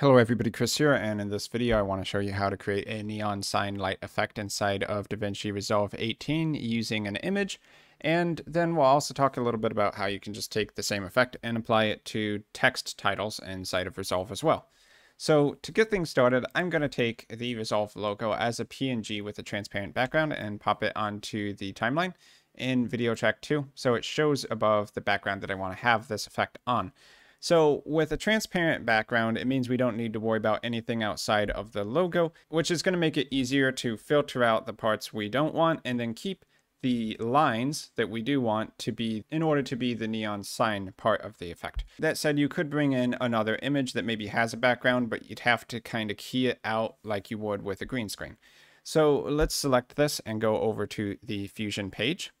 Hello everybody, Chris here, and in this video I want to show you how to create a neon sign light effect inside of DaVinci Resolve 18 using an image, and then we'll also talk a little bit about how you can just take the same effect and apply it to text titles inside of Resolve as well. So to get things started, I'm going to take the Resolve logo as a PNG with a transparent background and pop it onto the timeline in Video Track 2, so it shows above the background that I want to have this effect on. So with a transparent background, it means we don't need to worry about anything outside of the logo, which is going to make it easier to filter out the parts we don't want and then keep the lines that we do want to be in order to be the neon sign part of the effect. That said, you could bring in another image that maybe has a background, but you'd have to kind of key it out like you would with a green screen. So let's select this and go over to the Fusion page.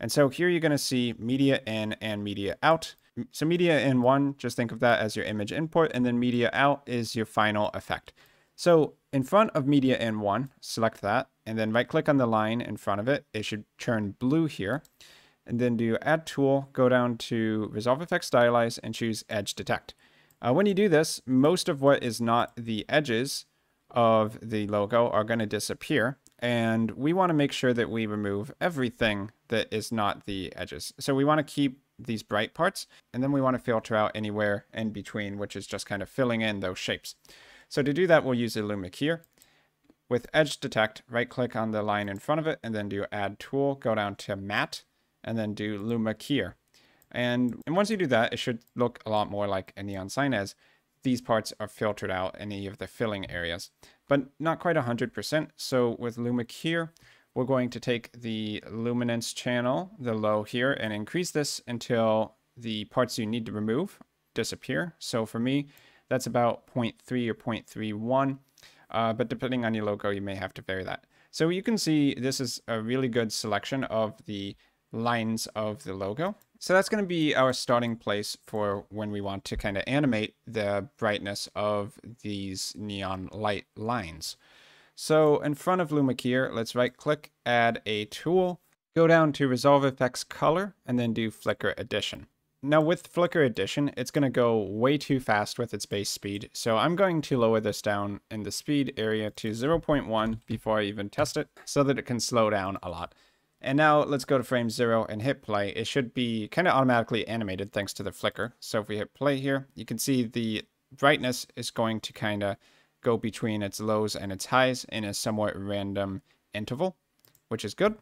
And so here you're going to see media in and media out. So media in one, just think of that as your image input, and then media out is your final effect. So in front of media in one, select that, and then right click on the line in front of it. It should turn blue here. And then do add tool, go down to resolve effects stylize and choose edge detect. Uh, when you do this, most of what is not the edges of the logo are going to disappear. And we want to make sure that we remove everything that is not the edges. So we want to keep these bright parts, and then we want to filter out anywhere in between, which is just kind of filling in those shapes. So to do that, we'll use a Luma Keyer. With Edge Detect, right click on the line in front of it, and then do Add Tool, go down to Matte, and then do Luma Keyer. And, and once you do that, it should look a lot more like a neon sign as these parts are filtered out any of the filling areas, but not quite 100%. So with Luma Keyer, we're going to take the luminance channel, the low here, and increase this until the parts you need to remove disappear. So for me, that's about 0.3 or 0.31, uh, but depending on your logo, you may have to vary that. So you can see this is a really good selection of the lines of the logo. So that's going to be our starting place for when we want to kind of animate the brightness of these neon light lines. So in front of Luma let's right click, add a tool, go down to Resolve Effects Color, and then do Flicker Addition. Now with Flicker Addition, it's going to go way too fast with its base speed, so I'm going to lower this down in the speed area to 0.1 before I even test it, so that it can slow down a lot. And now let's go to frame 0 and hit play. It should be kind of automatically animated thanks to the flicker. So if we hit play here, you can see the brightness is going to kind of go between its lows and its highs in a somewhat random interval, which is good.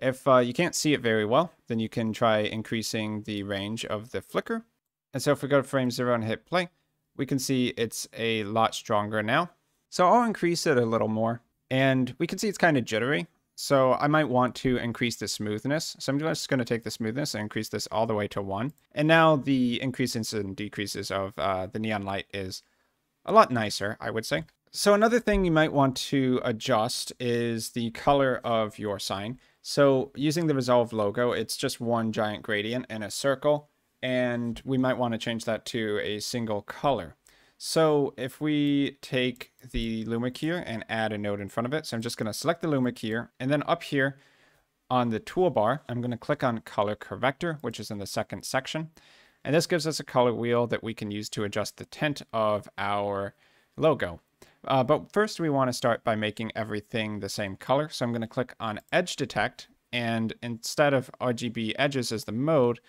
If uh, you can't see it very well, then you can try increasing the range of the flicker. And so if we go to frame zero and hit play, we can see it's a lot stronger now. So I'll increase it a little more. And we can see it's kind of jittery. So I might want to increase the smoothness. So I'm just going to take the smoothness and increase this all the way to 1. And now the increases and decreases of uh, the neon light is a lot nicer, I would say. So another thing you might want to adjust is the color of your sign. So using the Resolve logo, it's just one giant gradient in a circle, and we might want to change that to a single color. So if we take the Luma Keyer and add a node in front of it, so I'm just going to select the Luma Keyer, and then up here on the toolbar, I'm going to click on Color Corrector, which is in the second section. And this gives us a color wheel that we can use to adjust the tint of our logo. Uh, but first we want to start by making everything the same color. So I'm going to click on Edge Detect, and instead of RGB edges as the mode,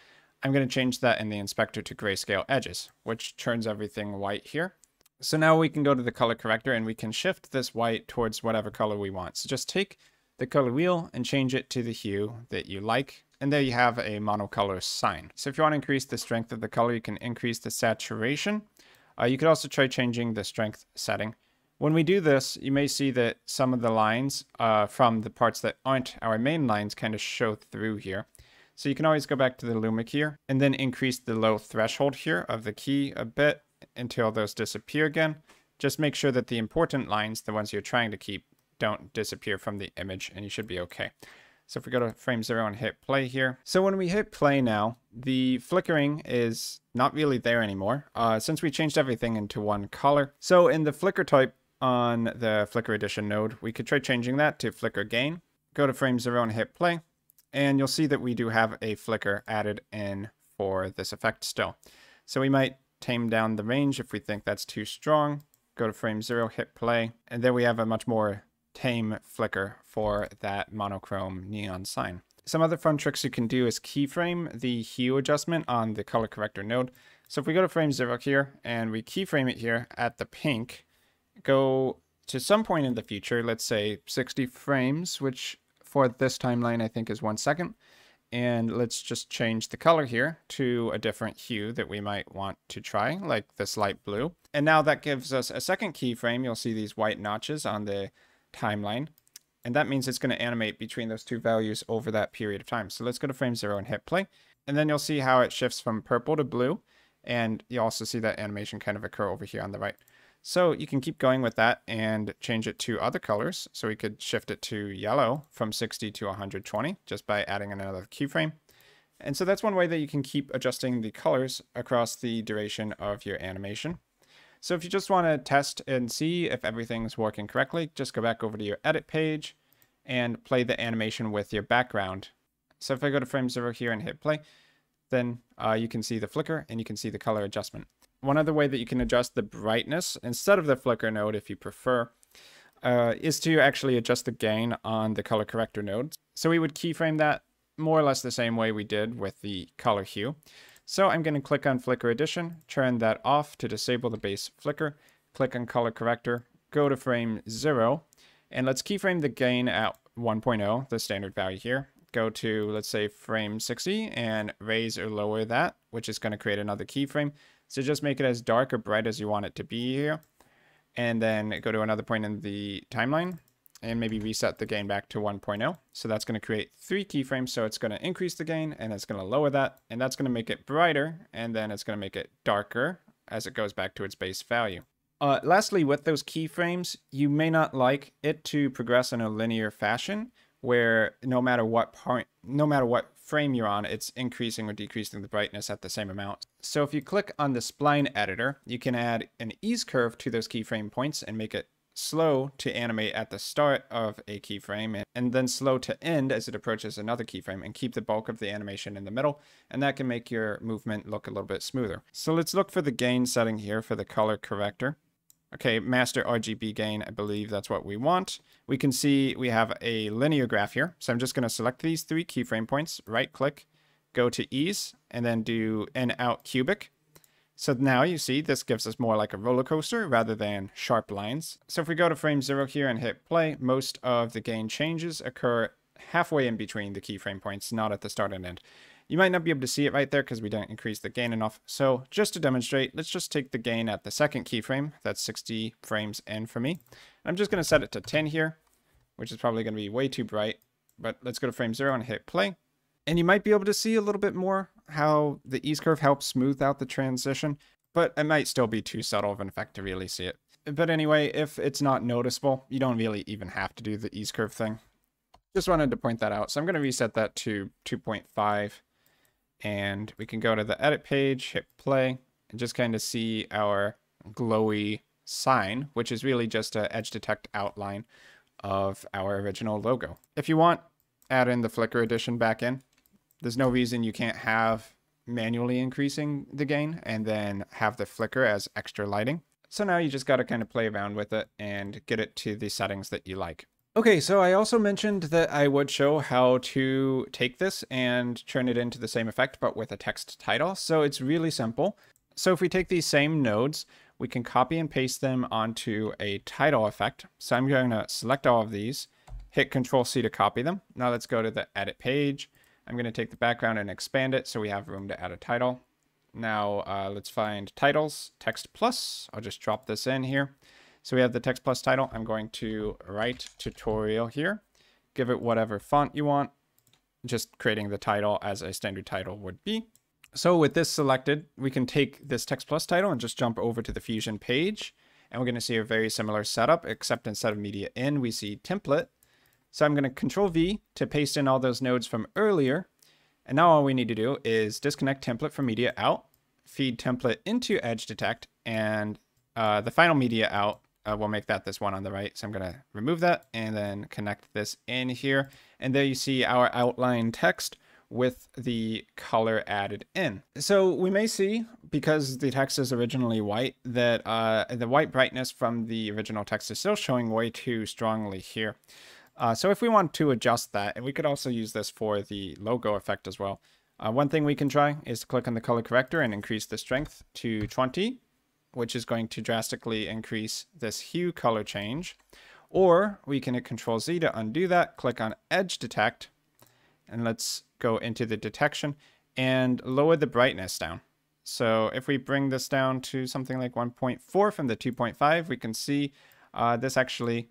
I'm going to change that in the inspector to grayscale edges, which turns everything white here. So now we can go to the color corrector and we can shift this white towards whatever color we want. So just take the color wheel and change it to the hue that you like. And there you have a monocolor sign. So if you want to increase the strength of the color, you can increase the saturation. Uh, you could also try changing the strength setting. When we do this, you may see that some of the lines uh, from the parts that aren't our main lines kind of show through here. So you can always go back to the Luma Keyer and then increase the low threshold here of the key a bit until those disappear again. Just make sure that the important lines, the ones you're trying to keep, don't disappear from the image and you should be okay. So if we go to frame zero and hit play here. So when we hit play now, the flickering is not really there anymore uh, since we changed everything into one color. So in the flicker type on the flicker addition node, we could try changing that to flicker gain. Go to frame zero and hit play. And you'll see that we do have a flicker added in for this effect still. So we might tame down the range if we think that's too strong. go to frame zero, hit play, and then we have a much more tame flicker for that monochrome neon sign. Some other fun tricks you can do is keyframe the hue adjustment on the color corrector node. So if we go to frame zero here and we keyframe it here at the pink, go to some point in the future, let's say 60 frames, which for this timeline I think is one second. And let's just change the color here to a different hue that we might want to try, like this light blue. And now that gives us a second keyframe. You'll see these white notches on the timeline. And that means it's going to animate between those two values over that period of time. So let's go to frame zero and hit play. And then you'll see how it shifts from purple to blue. And you also see that animation kind of occur over here on the right. So you can keep going with that and change it to other colors. So we could shift it to yellow from 60 to 120 just by adding another keyframe. And so that's one way that you can keep adjusting the colors across the duration of your animation. So if you just want to test and see if everything's working correctly, just go back over to your edit page and play the animation with your background. So if I go to frame zero here and hit play, then uh, you can see the flicker and you can see the color adjustment one other way that you can adjust the brightness instead of the flicker node if you prefer uh, is to actually adjust the gain on the color corrector node. So we would keyframe that more or less the same way we did with the color hue. So I'm going to click on flicker addition, turn that off to disable the base flicker, click on color corrector, go to frame 0, and let's keyframe the gain at 1.0, the standard value here. Go to, let's say, frame 60 and raise or lower that, which is going to create another keyframe. So just make it as dark or bright as you want it to be here. And then go to another point in the timeline and maybe reset the gain back to 1.0. So that's going to create three keyframes. So it's going to increase the gain and it's going to lower that. And that's going to make it brighter. And then it's going to make it darker as it goes back to its base value. Uh, lastly, with those keyframes, you may not like it to progress in a linear fashion where no matter what point, no matter what frame you're on, it's increasing or decreasing the brightness at the same amount. So if you click on the spline editor, you can add an ease curve to those keyframe points and make it slow to animate at the start of a keyframe and then slow to end as it approaches another keyframe and keep the bulk of the animation in the middle and that can make your movement look a little bit smoother. So let's look for the gain setting here for the color corrector. Okay, master RGB gain, I believe that's what we want. We can see we have a linear graph here. So I'm just going to select these three keyframe points, right click, go to ease, and then do in out cubic. So now you see this gives us more like a roller coaster rather than sharp lines. So if we go to frame zero here and hit play, most of the gain changes occur halfway in between the keyframe points, not at the start and end. You might not be able to see it right there because we didn't increase the gain enough. So just to demonstrate, let's just take the gain at the second keyframe. That's 60 frames in for me. I'm just going to set it to 10 here, which is probably going to be way too bright. But let's go to frame 0 and hit play. And you might be able to see a little bit more how the ease curve helps smooth out the transition, but it might still be too subtle of an effect to really see it. But anyway, if it's not noticeable, you don't really even have to do the ease curve thing. Just wanted to point that out. So I'm going to reset that to 2.5 and we can go to the edit page, hit play, and just kind of see our glowy sign, which is really just a edge detect outline of our original logo. If you want, add in the flicker addition back in. There's no reason you can't have manually increasing the gain and then have the flicker as extra lighting. So now you just got to kind of play around with it and get it to the settings that you like. Okay, so I also mentioned that I would show how to take this and turn it into the same effect, but with a text title. So it's really simple. So if we take these same nodes, we can copy and paste them onto a title effect. So I'm going to select all of these, hit Control C to copy them. Now let's go to the edit page. I'm going to take the background and expand it so we have room to add a title. Now uh, let's find titles, text plus. I'll just drop this in here. So we have the text plus title. I'm going to write tutorial here. Give it whatever font you want. Just creating the title as a standard title would be. So with this selected, we can take this text plus title and just jump over to the Fusion page. And we're going to see a very similar setup, except instead of media in, we see template. So I'm going to control V to paste in all those nodes from earlier. And now all we need to do is disconnect template from media out, feed template into edge detect, and uh, the final media out uh, we'll make that this one on the right. So I'm going to remove that and then connect this in here. And there you see our outline text with the color added in. So we may see, because the text is originally white, that uh, the white brightness from the original text is still showing way too strongly here. Uh, so if we want to adjust that, and we could also use this for the logo effect as well. Uh, one thing we can try is to click on the color corrector and increase the strength to 20, which is going to drastically increase this hue color change. Or we can hit Control Z to undo that, click on Edge Detect, and let's go into the detection and lower the brightness down. So if we bring this down to something like 1.4 from the 2.5, we can see uh, this actually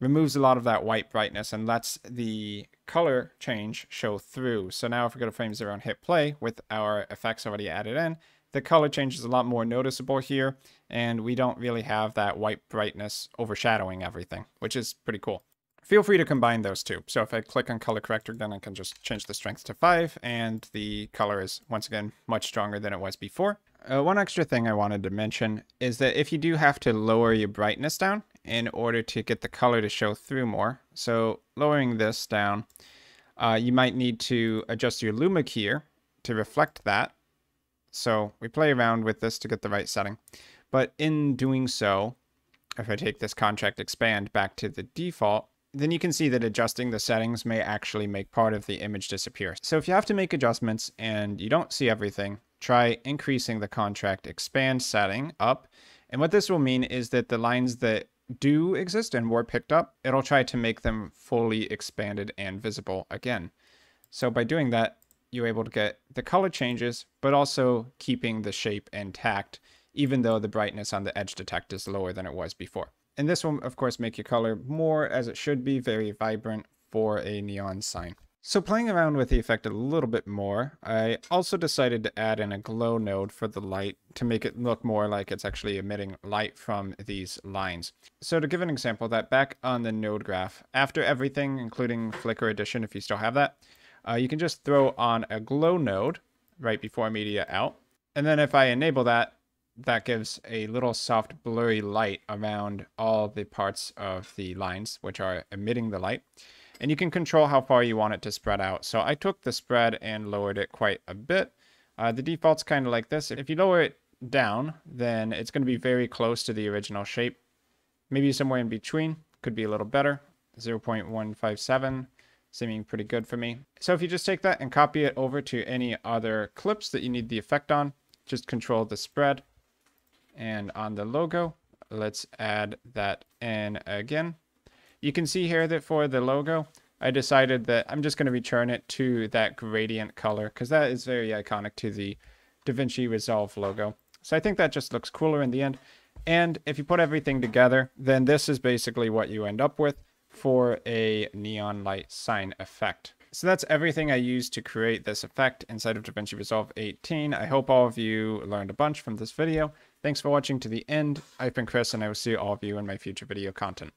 removes a lot of that white brightness and lets the color change show through. So now if we go to frame zero and hit play with our effects already added in, the color change is a lot more noticeable here and we don't really have that white brightness overshadowing everything, which is pretty cool. Feel free to combine those two. So if I click on color corrector, then I can just change the strength to five and the color is once again much stronger than it was before. Uh, one extra thing I wanted to mention is that if you do have to lower your brightness down in order to get the color to show through more, so lowering this down, uh, you might need to adjust your luma keyer to reflect that. So we play around with this to get the right setting. But in doing so, if I take this contract expand back to the default, then you can see that adjusting the settings may actually make part of the image disappear. So if you have to make adjustments and you don't see everything, try increasing the contract expand setting up. And what this will mean is that the lines that do exist and were picked up, it'll try to make them fully expanded and visible again. So by doing that, you're able to get the color changes, but also keeping the shape intact, even though the brightness on the edge detect is lower than it was before. And this will, of course, make your color more as it should be, very vibrant for a neon sign. So playing around with the effect a little bit more, I also decided to add in a glow node for the light to make it look more like it's actually emitting light from these lines. So to give an example that back on the node graph, after everything, including Flicker Addition, if you still have that, uh, you can just throw on a glow node right before media out. And then if I enable that, that gives a little soft blurry light around all the parts of the lines which are emitting the light. And you can control how far you want it to spread out. So I took the spread and lowered it quite a bit. Uh, the default's kind of like this. If you lower it down, then it's going to be very close to the original shape. Maybe somewhere in between. Could be a little better. 0.157 seeming pretty good for me. So if you just take that and copy it over to any other clips that you need the effect on, just control the spread and on the logo, let's add that in again. You can see here that for the logo, I decided that I'm just going to return it to that gradient color because that is very iconic to the DaVinci Resolve logo. So I think that just looks cooler in the end. And if you put everything together, then this is basically what you end up with for a neon light sign effect. So that's everything I used to create this effect inside of DaVinci Resolve 18. I hope all of you learned a bunch from this video. Thanks for watching to the end. I've been Chris, and I will see all of you in my future video content.